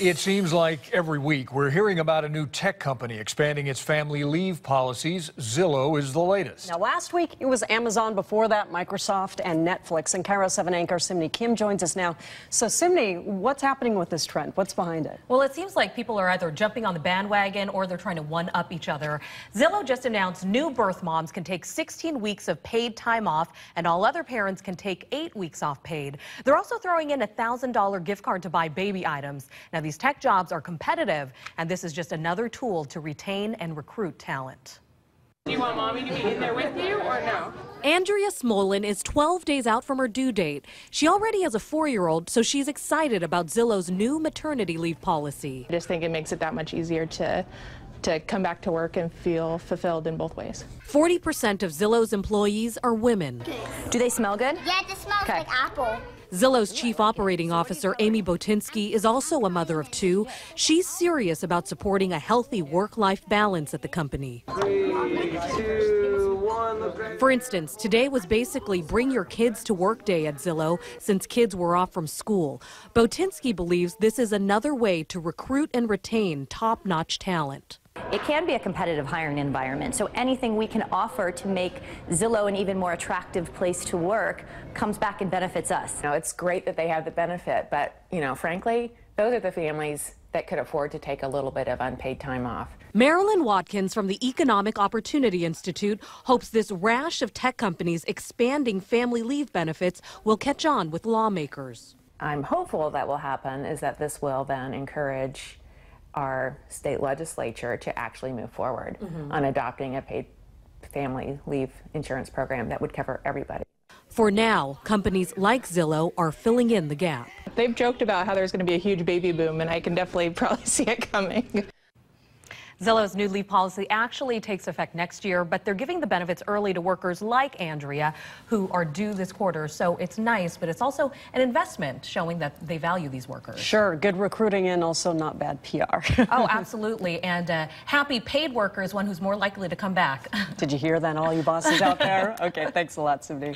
It seems like every week we're hearing about a new tech company expanding its family leave policies. Zillow is the latest. Now, last week it was Amazon, before that, Microsoft and Netflix. And KIRO 7 anchor Siemny Kim joins us now. So, Siemny, what's happening with this trend? What's behind it? Well, it seems like people are either jumping on the bandwagon or they're trying to one up each other. Zillow just announced new birth moms can take 16 weeks of paid time off, and all other parents can take eight weeks off paid. They're also throwing in a $1,000 gift card to buy baby items. Now, these tech jobs are competitive, and this is just another tool to retain and recruit talent. Do you want mommy to be in there with you or no? Andrea Smolin is 12 days out from her due date. She already has a four year old, so she's excited about Zillow's new maternity leave policy. I just think it makes it that much easier to to come back to work and feel fulfilled in both ways. 40% of Zillow's employees are women. Do they smell good? Yeah, it smells Okay. like apple. Zillow's chief operating officer, Amy Bohutinsky, is also a mother of two. She's serious about supporting a healthy work life balance at the company. For instance, today was basically bring your kids to work day at Zillow since kids were off from school. Botinsky believes this is another way to recruit and retain top notch talent. It can be a competitive hiring environment, so anything we can offer to make Zillow an even more attractive place to work comes back and benefits us. You know, it's great that they have the benefit, but, you know, frankly, those are the families that could afford to take a little bit of unpaid time off. Marilyn Watkins from the Economic Opportunity Institute hopes this rash of tech companies expanding family leave benefits will catch on with lawmakers. I'm hopeful that will happen is that this will then encourage our state legislature to actually move forward mm-hmm. on adopting a paid family leave insurance program that would cover everybody. For now, companies like Zillow are filling in the gap. They've joked about how there's going to be a huge baby boom, and I can definitely probably see it coming. Zillow's new leave policy actually takes effect next year, but they're giving the benefits early to workers like Andrea who are due this quarter. So it's nice, but it's also an investment showing that they value these workers. Sure, good recruiting and also not bad PR. Oh, absolutely. And uh, happy paid worker is one who's more likely to come back. Did you hear that, all you bosses out there? Okay, thanks a lot, Siemny.